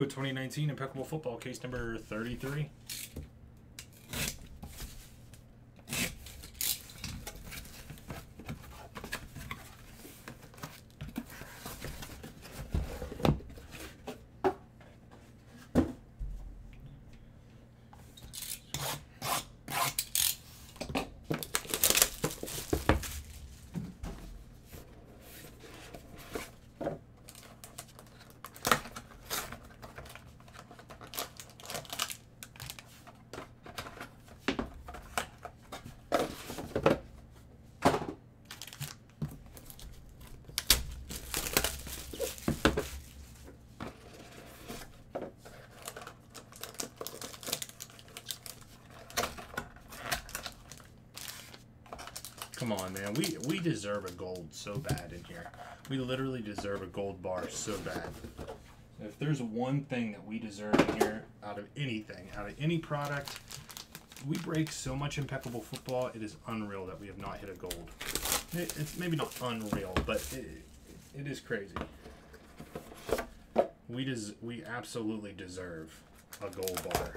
2019 Impeccable Football, case number 33. Come on, man. We we deserve a gold so bad in here. We literally deserve a gold bar so bad. If there's one thing that we deserve in here out of anything, out of any product, we break so much impeccable football. It is unreal that we have not hit a gold. It, it's maybe not unreal, but it, it is crazy. We des- we absolutely deserve a gold bar.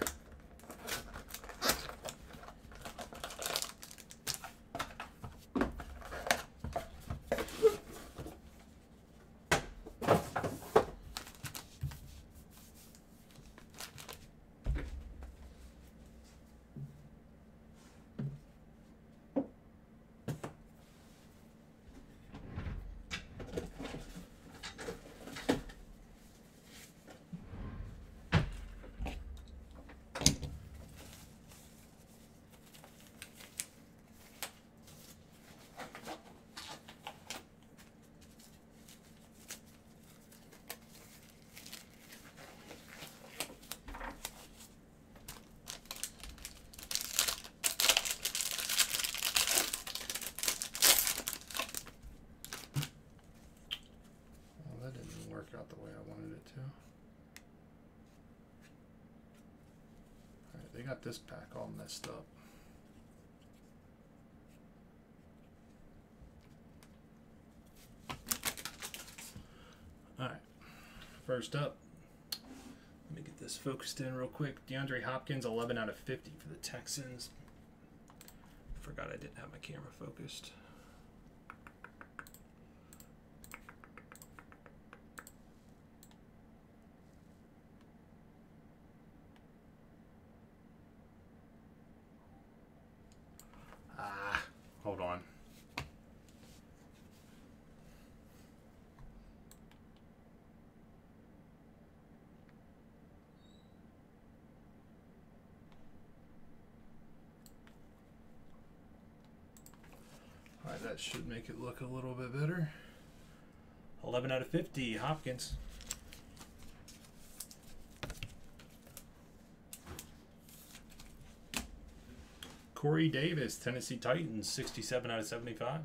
Well, that didn't work out the way I wanted it to. Alright, they got this pack all messed up. Alright, first up, let me get this focused in real quick. DeAndre Hopkins, 11 out of 50 for the Texans. Forgot I didn't have my camera focused. Ah, hold on. All right, that should make it look a little bit better. 11 out of 50, Hopkins. Corey Davis, Tennessee Titans, 67 out of 75.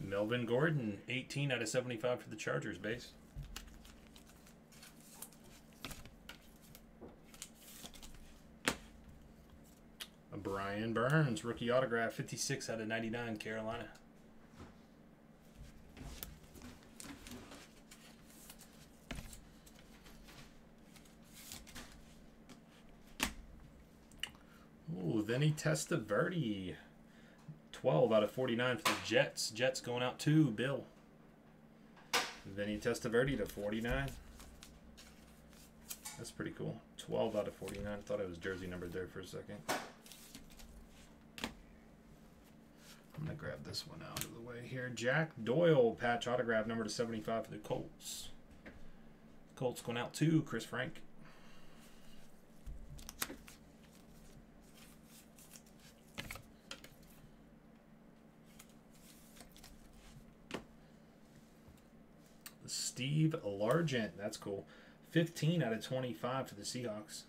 Melvin Gordon, 18 out of 75 for the Chargers base. Burns, rookie autograph, 56 out of 99, Carolina. Ooh, Vinny Testaverde. 12 out of 49 for the Jets. Jets going out to Bill. Vinny Testaverde to 49. That's pretty cool. 12 out of 49. I thought it was jersey numbered there for a second. I'm going to grab this one out of the way here. Jack Doyle, patch autograph number to 75 for the Colts. Colts going out to Chris Frank. Steve Largent. That's cool. 15 out of 25 for the Seahawks.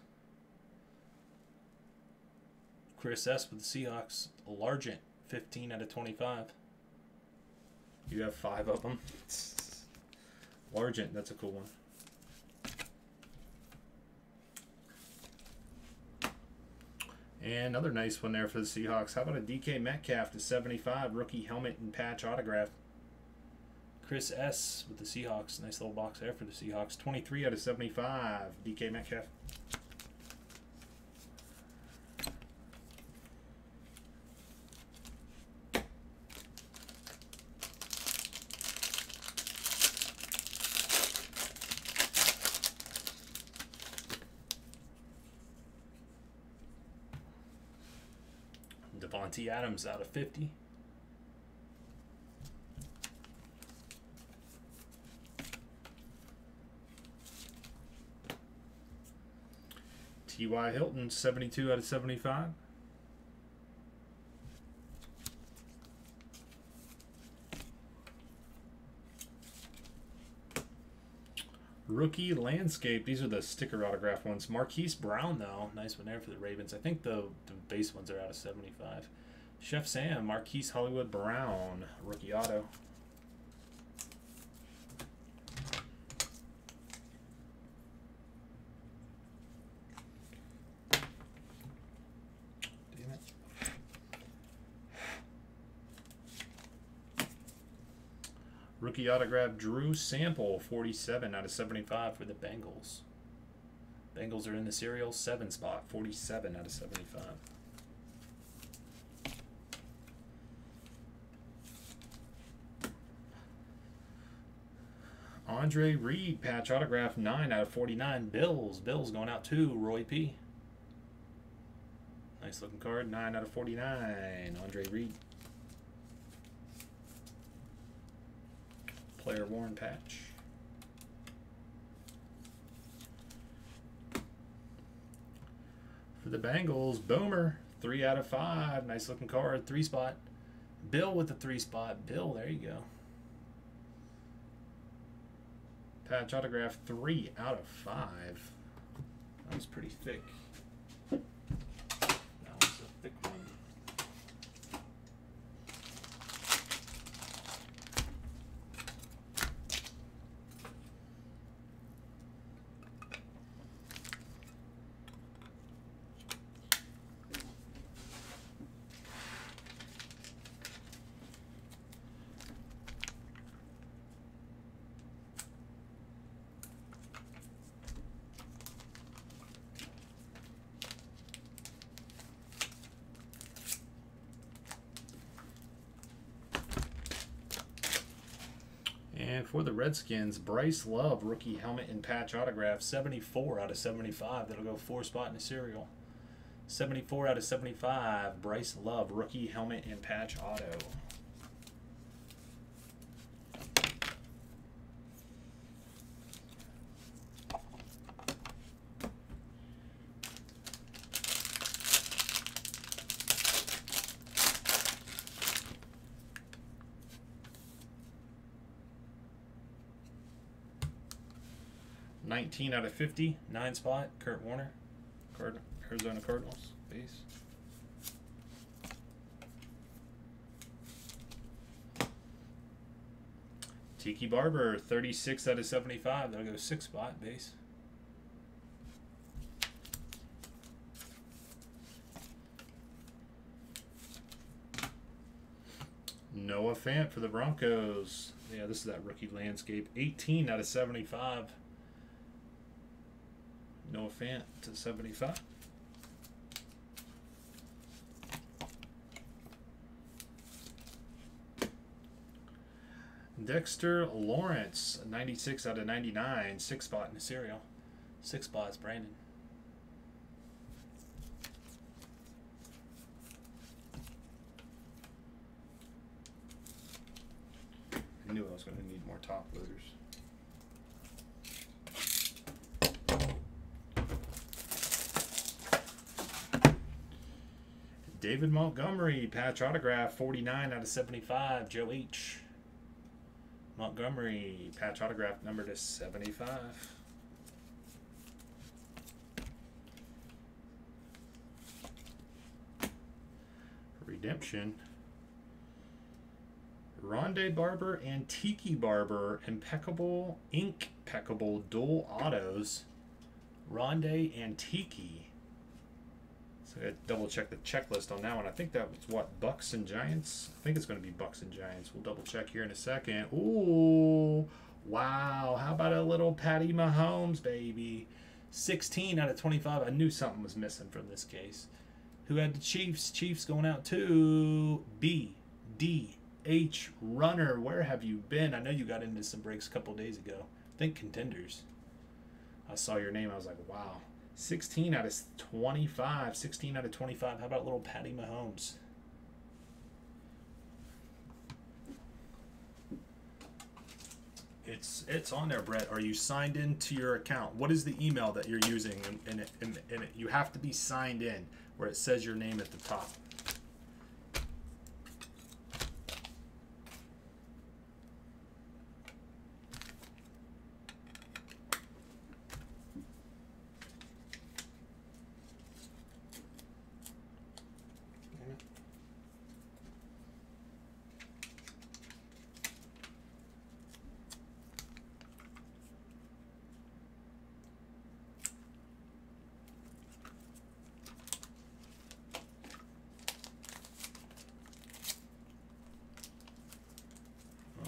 Chris S. with the Seahawks. Largent. 15 out of 25. You have five of them. Largent. That's a cool one. And another nice one there for the Seahawks. How about a DK Metcalf to 75 rookie helmet and patch autograph? Chris S with the Seahawks. Nice little box there for the Seahawks. 23 out of 75. DK Metcalf. Davante Adams out of 50. T.Y. Hilton, 72 out of 75. Rookie landscape. These are the sticker autograph ones. Marquise Brown, though. Nice one there for the Ravens. I think the, the base ones are out of 75. Chef Sam, Marquise Hollywood Brown, rookie auto. Rookie autograph Drew Sample, 47 out of 75 for the Bengals. Bengals are in the serial 7 spot, 47 out of 75. Andre Reed, patch autograph 9 out of 49. Bills. Bills going out to Roy P. Nice looking card, 9 out of 49. Andre Reed. Player worn patch. For the Bengals, Boomer, three out of five. Nice looking card, three spot. Bill with the three spot. Bill, there you go. Patch autograph, three out of five. That was pretty thick. And for the Redskins, Bryce Love, rookie helmet and patch autograph, 74 out of 75. That'll go four spot in the serial. 74 out of 75, Bryce Love, rookie helmet and patch auto. 19 out of 50, nine spot, Kurt Warner, Card Arizona Cardinals, base. Tiki Barber, 36 out of 75. That'll go six spot base. Noah Fant for the Broncos. Yeah, this is that rookie landscape. 18 out of 75. Noah Fant to 75. Dexter Lawrence, 96 out of 99, six spot in the serial. Six spots, Brandon. I knew I was going to need more top loaders. David Montgomery, patch autograph, 49 out of 75. Joe H. Montgomery, patch autograph, number to 75. Redemption. Rondé Barber and Tiki Barber, impeccable, ink peccable dual autos. Rondé and Tiki. So I double check the checklist on that one. I think that was what Bucks and Giants. I think it's going to be Bucks and Giants. We'll double check here in a second. Ooh, wow! How about a little Patty Mahomes, baby? 16 out of 25. I knew something was missing from this case. Who had the Chiefs? Chiefs going out to B D H Runner. Where have you been? I know you got into some breaks a couple days ago. think contenders. I saw your name. I was like, wow. 16 out of 25. 16 out of 25. How about little Patty Mahomes? It's it's on there, Brett. Are you signed into your account? What is the email that you're using? And, and, and, and you have to be signed in where it says your name at the top.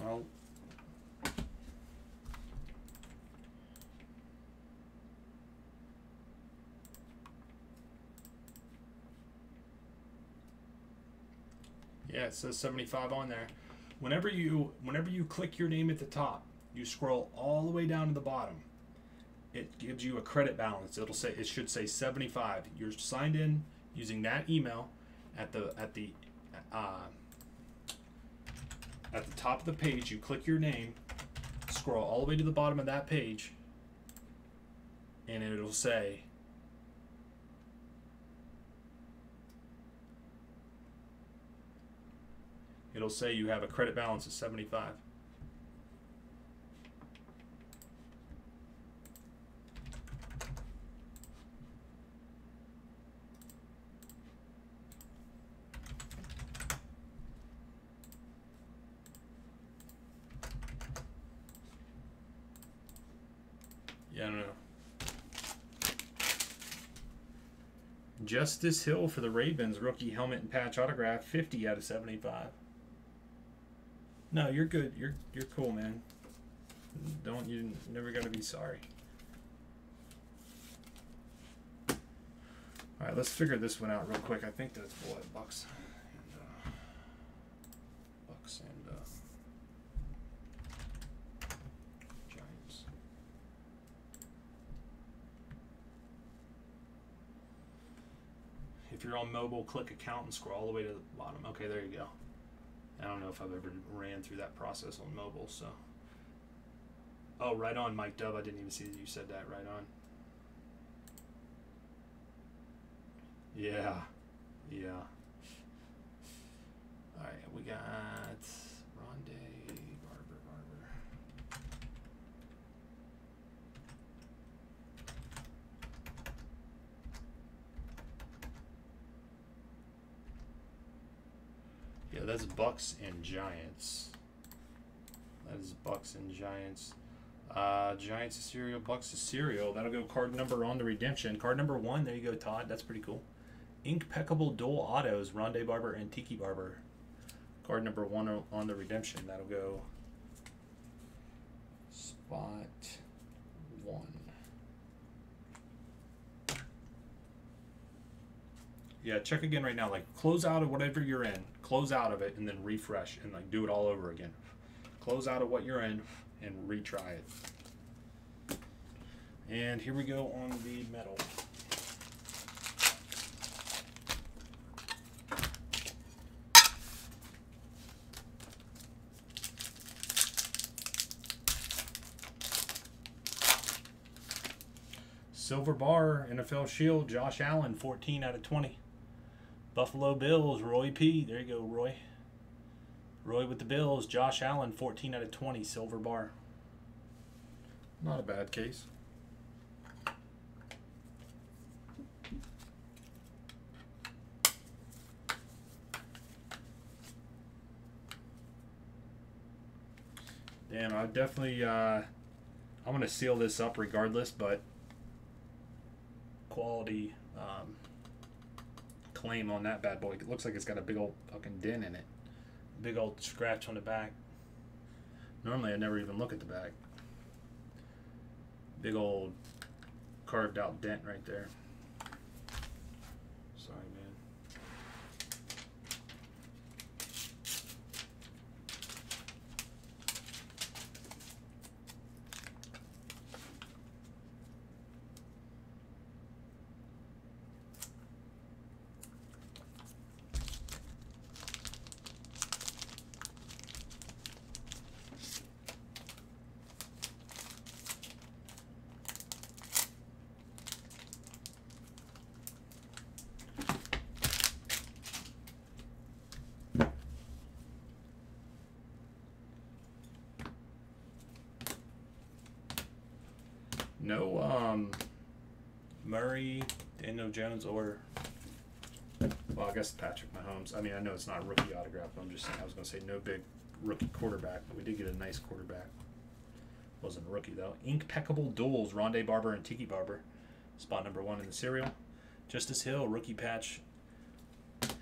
Well, yeah, it says 75 on there. Whenever you whenever you click your name at the top, you scroll all the way down to the bottom. It gives you a credit balance. It'll say it should say 75. You're signed in using that email at the at the uh, at the top of the page, you click your name, scroll all the way to the bottom of that page, and it'll say it'll say you have a credit balance of 75. Yeah, I don't know. Justice Hill for the Ravens, rookie helmet and patch autograph, 50 out of 75. No, you're good. You're you're cool, man. Don't you never got to be sorry. All right, let's figure this one out real quick. I think that's what Bucks and uh, Bucks and uh, Giants. If you're on mobile, click account and scroll all the way to the bottom. Okay, there you go. I don't know if I've ever ran through that process on mobile, so. Oh, right on, Mike Dub. I didn't even see that you said that. Right on. Yeah. Yeah. All right, we got Rondé, Barber, Barber. Yeah, that's Bucks and Giants. That is Bucks and Giants. Uh, Giants is serial, Bucks is serial. That'll go card number on the redemption. Card number one, there you go, Todd. That's pretty cool. Impeccable dual autos, Rondé Barber and Tiki Barber. Card number one on the redemption. That'll go spot one. Yeah, check again right now. Like close out of whatever you're in, close out of it, and then refresh and like do it all over again. Close out of what you're in and retry it. And here we go on the metal. Silver bar, NFL Shield, Josh Allen, 14 out of 20. Buffalo Bills, Roy P. There you go, Roy. Roy with the Bills, Josh Allen, 14 out of 20, silver bar. Not a bad case. Damn, I definitely, uh, I'm going to seal this up regardless, but quality um, claim on that bad boy. It looks like it's got a big old fucking dent in it. Big old scratch on the back. Normally I never even look at the back. Big old carved out dent right there. Sorry, man. No um Murray, Daniel Jones, or well, I guess Patrick Mahomes. I mean, I know it's not a rookie autograph, but I'm just saying I was gonna say no big rookie quarterback, but we did get a nice quarterback. Wasn't a rookie though. Impeccable duels, Rondé Barber and Tiki Barber. Spot number one in the serial. Justice Hill, rookie patch.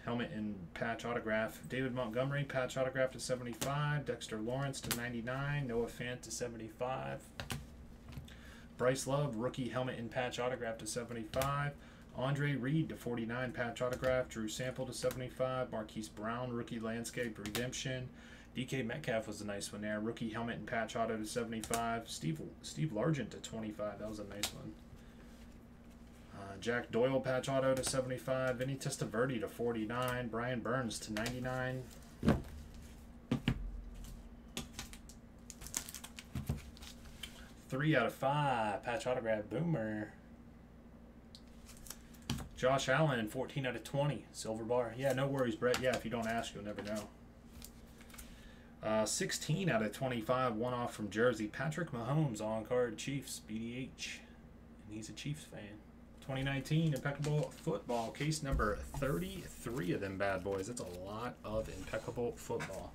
Helmet and patch autograph. David Montgomery, patch autograph to 75. Dexter Lawrence to 99. Noah Fant to 75. Bryce Love, rookie helmet and patch autograph to 75. Andre Reed to 49, patch autograph. Drew Sample to 75. Marquise Brown, rookie landscape redemption. DK Metcalf was a nice one there. Rookie helmet and patch auto to 75. Steve Steve Largent to 25. That was a nice one. Uh, Jack Doyle patch auto to 75. Vinny Testaverde to 49. Brian Burns to 99. Three out of five. Patch autograph. Boomer. Josh Allen, 14 out of 20. Silver bar. Yeah, no worries, Brett. Yeah, if you don't ask, you'll never know. Uh, 16 out of 25. One off from Jersey. Patrick Mahomes on card. Chiefs. BDH. And he's a Chiefs fan. 2019 impeccable football case number 33 of them bad boys. That's a lot of impeccable football.